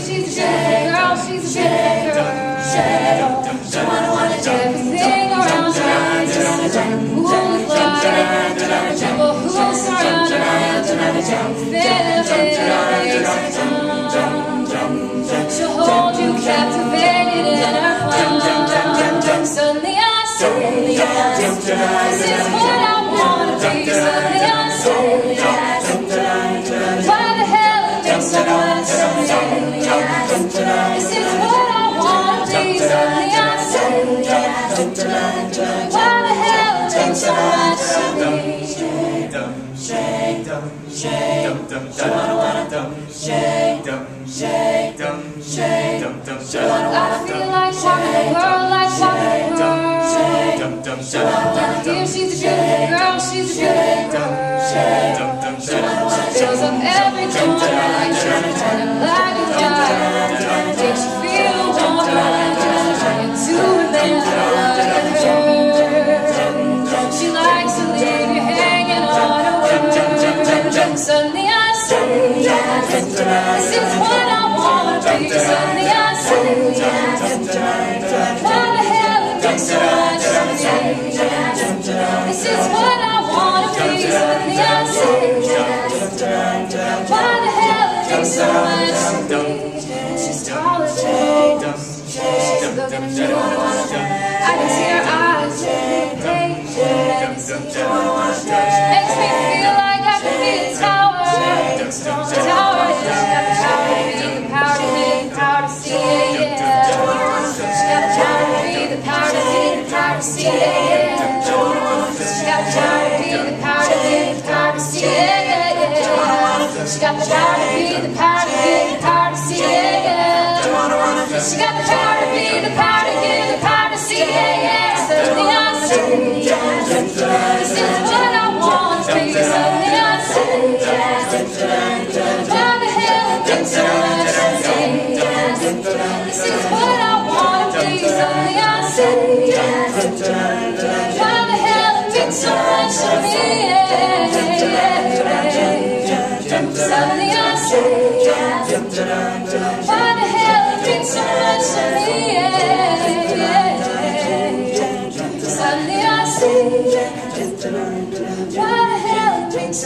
she's a beautiful girl, she's a beautiful this is what I wanna be. Suddenly I say, why the hell it makes much sense? This is what I wanna be. Suddenly I say, why the hell it makes so much sense? Shake, shake, don't wanna wanna shake, shake, shake, I feel like she's a girl. Fills up every corner like shining like a fire. Makes you feel warm, into the night. She likes to leave you hanging on her word. Suddenly I say, this is why the hell it makes so much sense? She's taller than me. She's looking Yeah. She's got the power to be the power to be the power to see it. Yeah. She got the power to be the power to give the power to see it. Yeah. Suddenly I this is what I want to be. Suddenly I why the hell it makes so much? This is what I want to be. Suddenly I say, takes